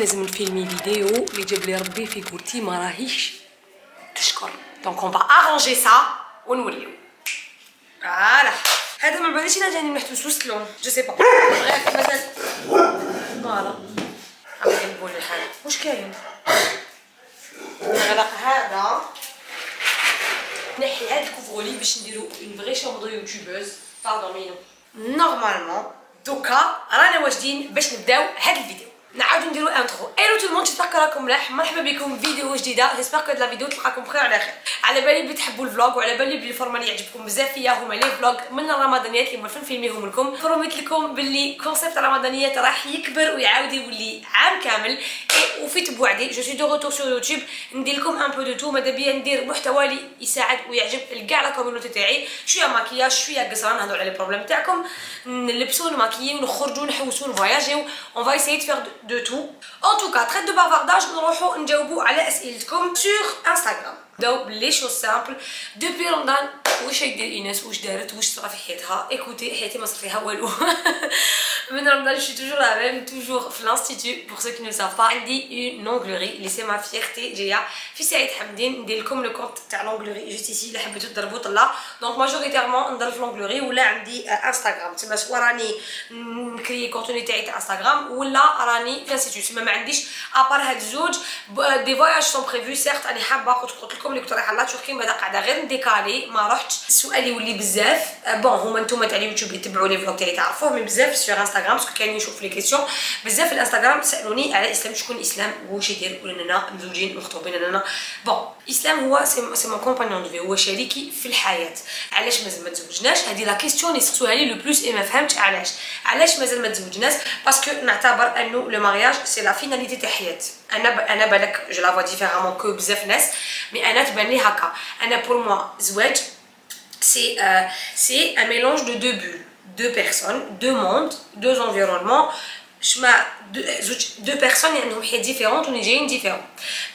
لازم نفيلمي فيديو اللي جاب لي ربي في قلتي ما راهيش تشكر. donc on va arranger ça ونوليو voilà هذا ما باليش أنا جاني محتوس وسط l'ombre. je sais pas مازال voilà عم نقول الحال واش كاين؟ نغلق هذا. نحي هاد ال couvre-lit باش نديرو une vraie chambre youtubeuse pardon mais normalement دوكا رانا واجدين باش نبداو هاد الفيديو. نعاودو نديرو intro. hello tout le monde j'espère راكم ملاح مرحبا بكم. فيديو جديدة. j'espère que la vidéo تلقاكم بخير على خير على بالي بتحبوا ال vlog وعلى بالي بلي ال format اللي يعجبكم بزاف. فيا هما les vlogs من الرمضانيات اللي مرفن فيلميهم لكم. promets لكم باللي concept الرمضانيات راح يكبر ويعاود يولي عام كامل. وفي بوعدي je suis de retour sur YouTube ندير لكم un peu de tout ماذا بيا ندير محتوى اللي يساعد ويعجب لكاع la community تاعي. شوية ماكياج شوية قصران نهضروا على les problèmes تاعكم. نلبسوا نماكيو نخرجوا نحوسوا نفواياجيو. on va essayer faire de tout en tout cas trêve de bavardage نروحوا نجاوبوا على اسئلتكم sur انستغرام نبداو ب les choses simples depuis رمضان واش يدير إيناس؟ واش دارت؟ واش صرا في حياتها؟ écoutez حياتي ما صرا فيها والو. من رمضان je toujours la même toujours في l'institut pour ceux qui ne savent pas عندي une onglerie لي c'est ma fierté جاية في سعيد حمدين ندير لكم le compte تاع l'onglerie juste ici إلا حبيتو تضربوا طلا donc majoritairement نضرب في l'onglerie ولا عندي انستغرام تما soit راني نكري contenu تاعي تاع انستغرام ولا راني في institut تما ما عنديش. à part هاد الزوج des voyages sont prévus certes راني حابة قلت لكم اللي كنت رايحه لتركيا بعدا قاعدة؟ غير نديكالي ما رحتش السؤال يولي بزاف. bon هما نتوما تاع اليوتيوب اللي تبعوا les vlogs تاعي تعرفوه mais بزاف sur انستغرام parce que كاين يشوف les questions بزاف الانستغرام سألوني على الاسلام شكون الاسلام واش يدير ولاننا مزوجين مخطوبين اننا bon الاسلام هو c'est mon compagnon de هو شريكي في الحياة. علاش مازال ما تزوجناش؟ هذه la question اللي سقسوها لي le plus et ما فهمتش علاش؟ علاش مازال ما تزوجناش؟ parce que نعتبر أنه le mariage c'est la finalité تاع حياة. أنا أنا بالك je la vois différemment que بزاف ناس mais أنا تبان لي هكا. أنا pour moi زواج c'est euh, c'est un mélange de deux bulles deux personnes deux mondes deux environnements. شما زوج de personnes يعني عندهم حياه différente و جايين différents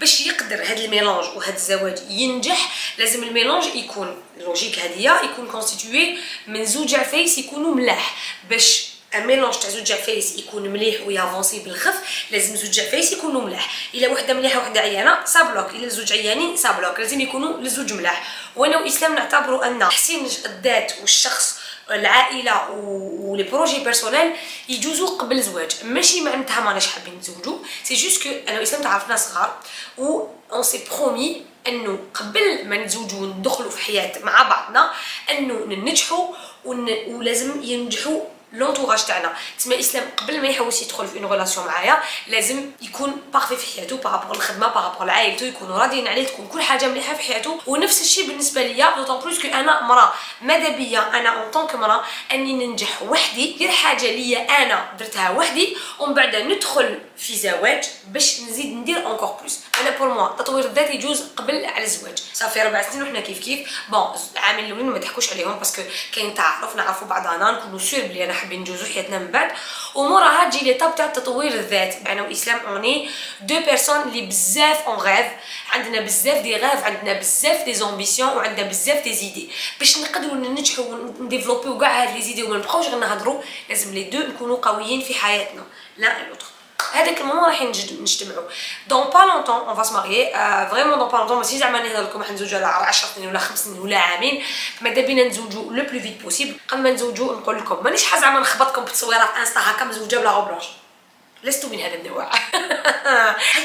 باش يقدر هاد ال mélange وهاد الزواج ينجح لازم ال mélange يكون logique هاديه يكون constitué من زوج عفايس يكونوا ملاح باش un mélange تاع زوج عفايس يكون مليح ويافونسي بالخف لازم زوج عفايس يكونوا ملاح الا وحده مليحه وحده عيانه ça bloque الا زوج عيانين ça bloque لازم يكونوا لزوج ملاح وأنا واسلام نعتبروا ان تحسين الذات والشخص العائله و les projets personnels يجوزوا قبل الزواج ماشي معناتها ماناش حابين نتزوجوا c'est juste que أنا واسلام تعرفنا صغار و on s'est promis انه قبل ما نتزوجوا وندخلوا في حياه مع بعضنا انه ننجحوا ولازم ينجحوا l'entourage تاعنا. تسمى الإسلام قبل ما يحوس يدخل في une relation معايا لازم يكون parfait في حياته par rapport الخدمه par rapport لعائلته يكونوا راضيين عليه تكون كل حاجة مليحة في حياته. ونفس الشيء بالنسبة ليا d'autant plus que أنا مراه ماذا بيا؟ أنا en tant que مرأة أني ننجح وحدي غير حاجة ليا أنا درتها وحدي ومن بعد ندخل في زواج باش نزيد ندير encore plus أنا pour moi تطوير الذات يجوز قبل على الزواج. صافي ربع سنين وحنا كيف كيف. bon العامين الأولين ما تحكوش عليهم parce que كاين تعارف نعرفوا بعضنا نكونوا sûr بلي أنا حابين نجوزو حياتنا من بعد. وموراها تجي l'étape تاع تطوير الذات. أنا واسلام on est deux personnes اللي بزاف en rêve عندنا بزاف des rêves عندنا بزاف des ambitions وعندنا بزاف des idées. باش نقدروا ننجحوا ون développer يو كاع هاد les idées وما نبقاوش غير نهضروا لازم les deux نكونوا قويين في حياتنا. là l'autre هذاك ال moment راح نجتمعوا. دون با لونتون اون فا سماريي فريمون دون با لونتون ماشي زعما نهضر لكم راح نزوجوا على 10 سنين ولا 5 سنين ولا عامين. ماذا بينا نزوجوا le plus vite possible قبل ما نزوجوا نقول لكم مانيش حاجة زعما نخبطكم بتصويرات Insta هكا مزوجة بلا غبلاش لست من هذا النوع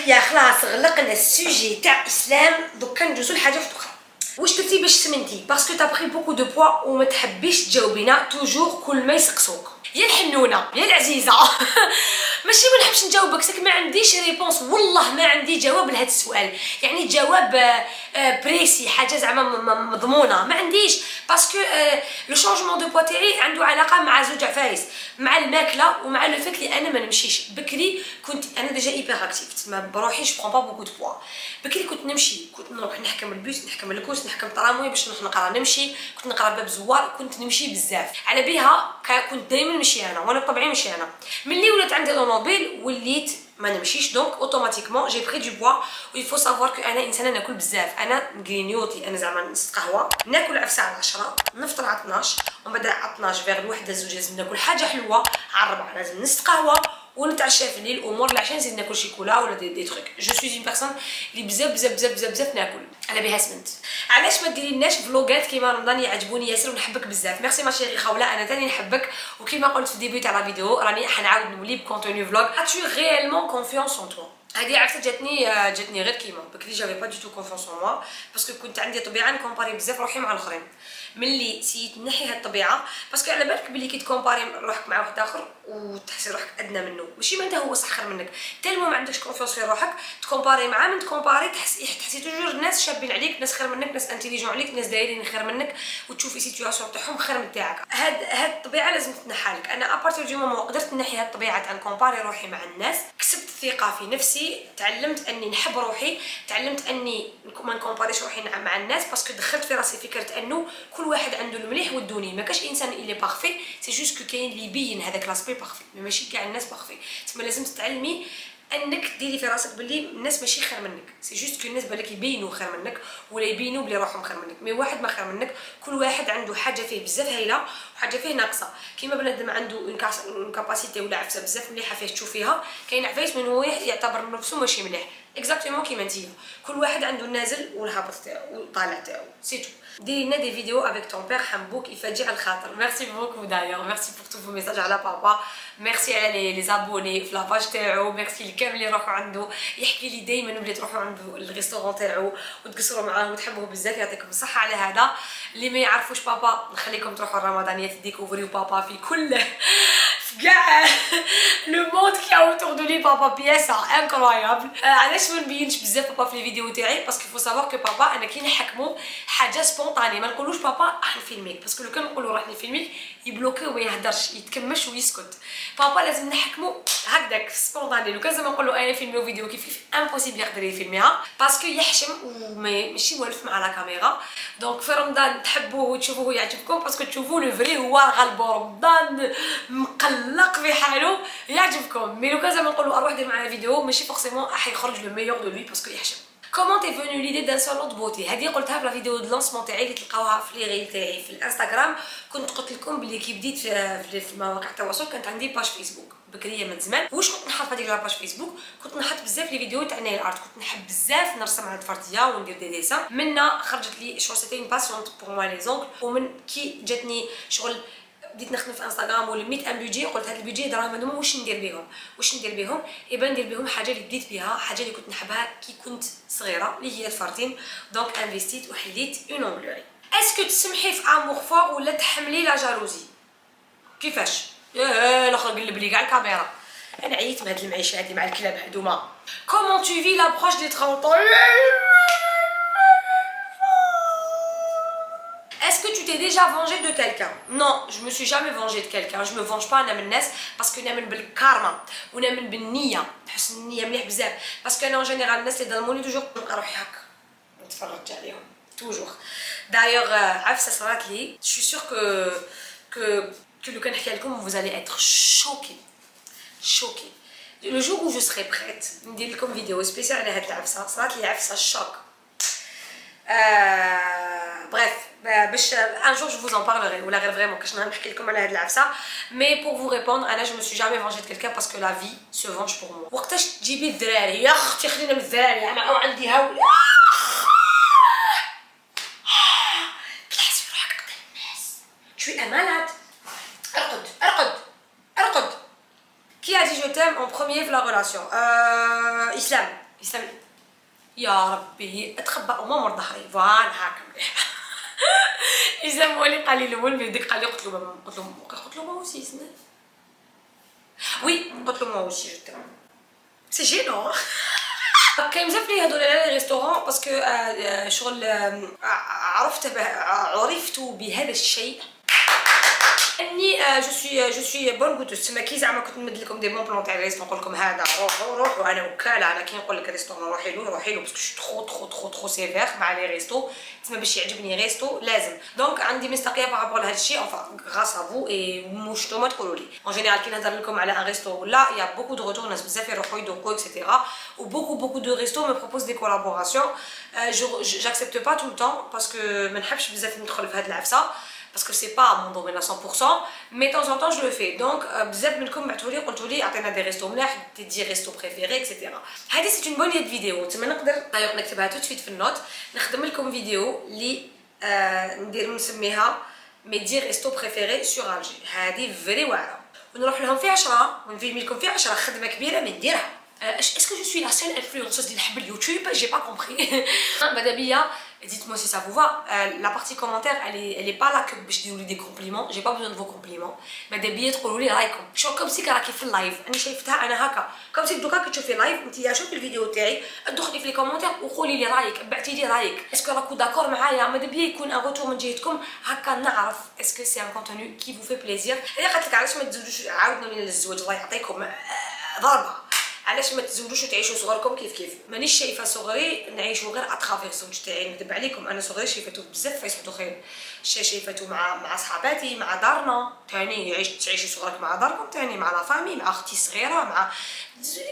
هيا خلاص غلقنا ال sujet تاع إسلام. donc ندوزو لحاجة أخرى. واش درتي باش سمنتي parce que t'as pris beaucoup de poids وما تحبيش تجاوبينا. toujours كل ما يسقسوك. يا الحنونة يا العزيزة. ماشي ما نحبش نجاوبك c'est que ما عنديش réponse والله ما عندي جواب لهذا السؤال. يعني جواب précis حاجة زعما مضمونة. ما عنديش. parce que le changement de poids تاعي عنده علاقة مع زوج عفايس مع الماكلة ومع le fait que اللي أنا ما نمشيش. بكري كنت أنا déjà hyper active تما بروحي جو با بوكو دو بوا بكري كنت نمشي كنت نروح نحكم البيس نحكم ال course نحكم التراموي باش نروح نقرا نمشي. كنت نقرا باب زوار كنت نمشي بزاف. على بها كنت دائما نمشي أنا وأنا بطبعي نمشي أنا. ملي ولات عندي طوموبيل وليت ما نمشيش. donc automatiquement j'ai pris du poids و il faut savoir que أنا إنسانة ناكل بزاف. أنا grignoter أنا زعما نص قهوه ناكل على الساعة 10 نفطر على 12 ومن بعد على 12 فيغ الوحدة زوج لازم ناكل حاجة حلوة على 4 لازم نص قهوه ونتعشى في الليل امور العشاء نزيد ناكل شيكولا ولا des, des trucs je suis une personne اللي بزاف بزاف بزاف بزاف بزاف ناكل على بها سمنت علاش ما ديري لناش vlog ات كيما رمضان يعجبوني ياسر ونحبك بزاف merci ma chérie خوله أنا تاني نحبك وكيما قلت في ال début تاع la vidéo راني حنعاود نولي b'contenu vlog t'as tellement confiance en toi هذه عرفت جاتني جاتني غير كيما بكري j'avais pas du tout confiance en moi parce que كنت عندي طبيعه ن comparer بزاف روحي مع الاخرين ملي سيت نحي هاد الطبيعه parce que على بالك بلي كي ت comparer روحك مع واحد اخر وتحسي روحك أدنى منه. ماشي؟ معناتها هو خير منك. tellement ما عندكش confiance في روحك. ت comparer معاه من ت comparer تحسي تحسي toujours ناس شابين عليك ناس خير منك ناس intelligents عليك ناس دايرين خير منك. وتشوفي situation تاعهم خير من تاعك. هاد هاد الطبيعة لازم تنحى لك. أنا à partir du moment قدرت نحي هاد الطبيعة تاع ن comparer روحي مع الناس كسبت ثقه في نفسي تعلمت أني نحب روحي تعلمت أني ما ن comparer يش روحي مع الناس parce que دخلت في راسي فكرة أنه كل واحد عنده المليح والدوني. ما كاش إنسان اللي parfait c'est juste que كاين اللي يبين هذاك l'aspect parfait ماشي كاع الناس parfaits تما لازم تتعلمي انك ديري في راسك باللي الناس ماشي خير منك. c'est juste que الناس بالك يبينوا خير منك ولا يبينوا بلي روحهم خير منك. mais واحد ما خير منك كل واحد عنده حاجة فيه بزاف هايلة وحاجة فيه ناقصة. كيما بنادم عنده une capacité ولا عفسة بزاف مليحة فيه تشوفيها كاين عفايس من هو يعتبر نفسه ماشي مليح. exactement كيما نتيا كل واحد عنده النازل والهابط تاعو والطالع تاعو. si tu ديري لنا des vidéos avec ton père حنبوك يفاجئ الخاطر merci beaucoup d'ailleurs merci pour tous vos messages على بابا ميرسي على les abonnés في la page تاعو ميرسي لكامل اللي يروحوا عنده يحكي لي دائما بلي تروحوا عنده ال restaurant تاعو وتقصروا معاه وتحبوه بزاف يعطيكم الصحه على هذا اللي ما يعرفوش بابا نخليكم تروحوا الرمضانيات découvrir يو بابا في كل كاع le monde qui est autour de lui بابا بياسا incroyable علاش ما نبينش بزاف بابا في الفيديو تاعي parce que faut savoir que بابا أنا كي نحكمو حاجة spontané ما نقولوش بابا راح ن filmer يك parce que لو كان نقولو راح ن filmer يك ي bloquer وما يهدرش يتكمش ويسكت. بابا لازم نحكمو هكذاك spontané لو كان زعما نقولو أنا filmer يو vidéo كيف impossible يقدر ي filmer يها. parce que يحشم وماشي والف مع la caméra donc في رمضان تحبوه وتشوفوه يعجبكم parce que تشوفوه le vrai هو غالبو رمضان مقلق في يعجبكم. mais لو كان زعما نقولوا أروح دير معايا فيديو ماشي forcément راح يخرج le meilleur de lui parce que يحشم. comment t'es venue l'idée d'un salon beauté هذه قلتها في la vidéo de lancement تاعي اللي تلقاوها في لي ريل تاعي في الإنستغرام. كنت قلت لكم بلي كي بديت في, في مواقع التواصل كانت عندي page Facebook بكرية من زمان. واش كنت نحط هذيك la page Facebook كنت نحط بزاف les vidéos تاع nail art كنت نحب بزاف نرسم على الفرتيه وندير des dessins منا خرجت لي شغل c'était passionnant pour moi les ongles ومن كي جاتني شغل بديت نخدم في انستغرام ولميت ان بيجي قلت هاد البيجي دراهم هذوما واش ندير بهم؟ واش ندير بهم؟ ايبا ندير بهم حاجة اللي بديت بها حاجة اللي كنت نحبها كي كنت صغيرة اللي هي الفرتين. دونك انفستيت وحليت اون امبلوري اسكو تسمحي في امور فور ولا تحملي لا جالوزي كيفاش؟ إيه الآخر قلب لي كاع الكاميرا. أنا عييت من هاد المعيشة هادي مع الكلاب هادوما. كومون تو في لابروش دي 30 Est-ce t'es déjà vengé de quelqu'un. Non, je me suis jamais vengé de quelqu'un. Je me venge pas أنا من الناس parce que نامن بالكارما ونامن بالنيه نحس النيه مليح بزاف parce que أنا en général الناس اللي ظلموني toujours نلقى روحي هكا نتفرج عليهم toujours d'ailleurs عفسه صرات لي je suis sûre que que que لو كان نحكي لكم vous allez être choqués. Choqués. Le jour où je serai prête ندير لكم vidéo spéciale على هاد العفسه صرات لي عفسه ال choc Euh, bref, un jour je vous en parlerai je n'ai comme elle a ça mais pour vous répondre Anna je me suis jamais vengée de quelqu'un parce que la vie se venge pour moi وقتاش تجيبي الدراري يا أختي خلينا من الدراري أنا عندي هول تحسي روحك قدام الناس es malade ارقد ارقد ارقد a dit je t'aime en premier في relation euh, Islam Islam يا ربي اتخبى امام ظهري voilà هاكا مليح إذا مولي قال لي الأول بيديك قال لي قلت له قلت له قلت له moi aussi سنة وي قلت له moi aussi je sais جينو. كاين بزاف les هادو les restaurants parce que شغل عرفت عرفت بهذا الشيء. أني je suis je suis bonne goûteuse تسمى كي زعما كنت نمد لكم des bons plans تاع ال resto نقول لكم هذا روحوا روحوا أنا وكالة أنا كي نقول لك restaurant روحي له روحي له parce que trop trop trop trop sévère مع les restos تسمى باش يعجبني resto لازم. donc عندي مستقيه par rapport لهذا الشيء. enfin grâce à vous et واش نتوما تقولوا لي en général كي نهضر لكم على un resto ولا y a beaucoup de retours ناس بزاف يروحوا يدوقوا et cetera et beaucoup beaucoup de restos me proposent des collaborations j'accepte pas tout le temps parce que ما نحبش بزاف ندخل في هاد العفسة. parce que c'est pas mon domaine 100% mais temps en temps je le fais donc بزاف منكم بعثوا لي قلتوا لي عطينا des restos ملاح des restos préférés et cetera هذه سي اون بون فيديو تما نقدر دايوغ نكتبها تو في النوت نخدم لكم فيديو اللي آه ندير نسميها مي دي ريستو بريفيري سور الجي هذه فري واعره ونروح لهم في 10 ونفيلمي لكم في 10 خدمه كبيره من نديرها est-ce que je suis la seule influenceuse du YouTube? J'ai pas compris. Madame dites-moi si ça vous va. Euh, la partie commentaire, elle est, elle est pas là que je dis des compliments. J'ai pas besoin de vos compliments. Mais des billets trop لي رايكم. شو comme si كراكي في اللايف. أنا شايفتها أنا هكا. comme si دوكا كي تشوفي live أنت شوفي الفيديو تاعي ادخلي في les commentaires وقولي لي رايك بعتي لي رايك. est-ce que راكو d'accord معايا ماذا بيا يكون un retour من جهتكم هكا نعرف est-ce que c'est un contenu qui vous fait plaisir. إذا قالت لك علاش ما تزوجوش عاودنا من الزواج الله يعطيكم ضربة. علاش ما تزوجوش وتعيشوا صغركم كيف كيف؟ مانيش شايفة صغري نعيشوا غير à travers الزوج تاعي نكذب عليكم أنا صغري شايفته بزاف فيصبحوا خير شايفته مع مع صحاباتي مع دارنا ثاني يعيش تعيشي صغرك مع داركم ثاني مع la famille مع أختي الصغيرة مع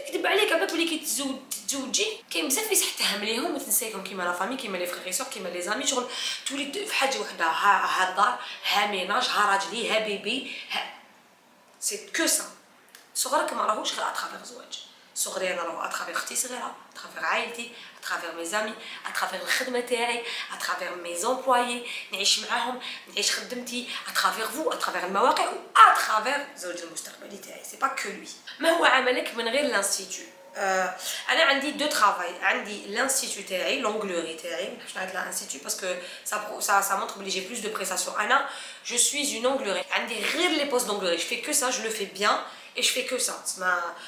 نكذب عليك عباك ملي كيتزوج تزوجي. كاين بزاف اللي تحتهم ليهم وتنسايكم كيما la famille كيما les frères et sœurs كيما les amis شغل تولي في حاجة وحدة ها ها الدار ها ménage ها راجلي ها bébé ها سي كو سا صغرك ما راهوش غير à travers زواج. صغري أنا راه à travers أختي صغيره à travers عائلتي à travers mes amis à travers الخدمه تاعي à travers mes employés نعيش معاهم نعيش خدمتي à travers vous à travers المواقع و à travers الزوج المستقبلي تاعي c'est pas que lui ما هو عملك من غير l'institut آه أنا عندي deux travails عندي l'institut تاعي l'onglerie تاعي ما نحبش نعيط لها institut parce que ça ça ça montre بلي j'ai plus de prestations أنا je suis une onglerie عندي غير les postes d'onglerie je fais que ça je le fais bien et je fais que ça.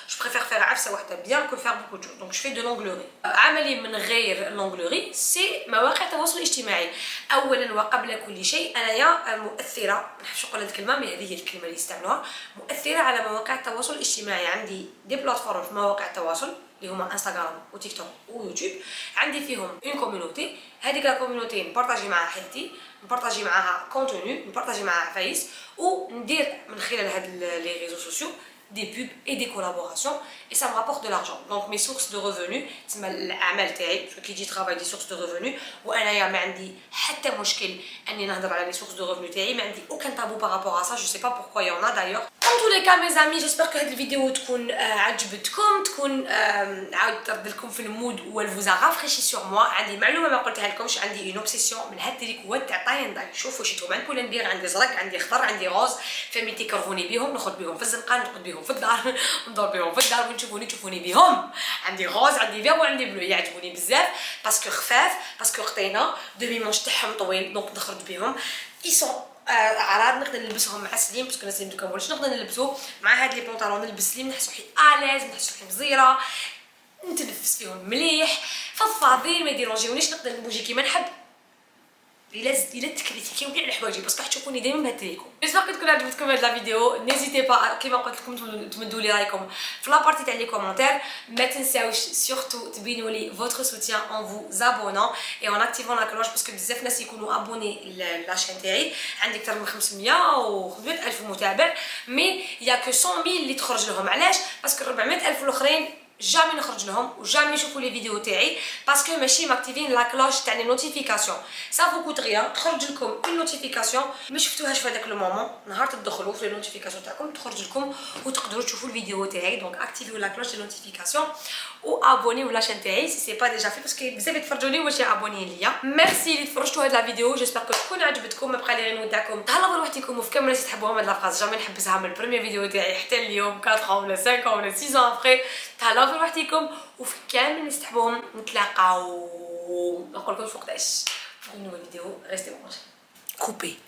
Je préfère faire عفسه واحدة bien que faire beaucoup de choses. Donc je fais de l'onglerie. عملي من غير l'onglerie c'est مواقع التواصل الاجتماعي اولا وقبل كل شيء انايا مؤثره نحبش نقول هذه الكلمة mais هذه هي الكلمة اللي يستعملوها مؤثره على مواقع التواصل الاجتماعي عندي des plateformes في مواقع التواصل اللي هما انستغرام وتيك توك ويوتيوب عندي فيهم une community هذيك la community نبارطاجي معاها حياتي نبارطاجي معاها contenu نبارطاجي معاها فايس وندير من خلال هاد les réseaux sociaux des pubs et des collaborations et ça me rapporte de l'argent donc mes sources de revenus تسمى الاعمال تاعي كي يجي ترافاي دي سورس دو ريفونو وانايا ما عندي حتى مشكل اني نهضر على لي سورس دو ريفونو تاعي ما عندي aucun tabou par rapport à ça je sais pas pourquoi il y en a d'ailleurs Tous les cas mes amis j'espère que هاد الفيديو تكون عجبتكم تكون عاود ترد لكم في ال mood و elle vous a rafraîchi sur moi. عندي معلومه ما قلتها لكمش عندي une obsession من هاد التريك هو تاع tie and dye شوفوا شيتو ما نكون ندير عندي زرق عندي خضر عندي rose فمي تيكرفوني بيهم نخرج بيهم في الزنقه نرقد بيهم في الدار ندور بيهم في الدار ونشوفوني تشوفوني بيهم عندي rose عندي فيغ وعندي bleu يعجبوني بزاف parce que خفاف parce que خطينا demi-manche تاعهم طويل donc نخرج بيهم ils sont اعراض نقدر نلبسهم مع slim parce que أنا slim دوكا نقدر نلبسو مع هاد les pantalons نلبس slim نحس روحي à l'aise نحس روحي مزيره نتنفس فيهم مليح. فضفاضين ما يديرونجيونيش نقدر نبوجي كيما نحب. الا الا تكريتيكيو كاع الحوايج parce que تشوفوني دائما بهال tricot j'espère تكون عجبتكم هاد الفيديو n'hésitez pas كيما قلت لكم تمدوا لي رايكم في la partie تاع les commentaires ما تنساوش surtout تبينوا لي votre soutien en vous abonnant et en activant la cloche parce que بزاف ناس يكونوا abonnés la chaîne تاعي. عندي أكثر من 500 و 500 ألف متابع. mais y a que 100 mille اللي تخرج لهم. علاش؟ parce que 400 ألف الأخرين jamais نخرج لهم و jamais يشوفوا les vidéos تاعي parce que ماشي ماكتيفين la cloche تاع les notifications ça vous coûte rien تخرج لكم une notification ما شفتوهاش في هذاك le moment نهار تدخلوا في les notifications تاعكم تخرج لكم وتقدروا تشوفوا الفيديو تاعي donc اكتيفيو la cloche des notifications و ابونيو la chaîne تاعي si c'est pas déjà fait parce que بزاف يتفرجوني واش abonnés ليا ميرسي اللي تفرجتوا هاد la vidéo j'espère que تكون عجبتكم ما بقى لي غير نودعكم تهلاو بروحتكم وفي كامل تحبوهم هاد la phrase jamais نحبسها من ال première vidéo تاعي حتى اليوم 4 ولا 5 ولا 6 après تهلاو بروحتكم وفي كامل اللي تحبوهم نتلاقاو. نقول لكم فوق داش في nouvelle vidéo. restez branchés كوبي.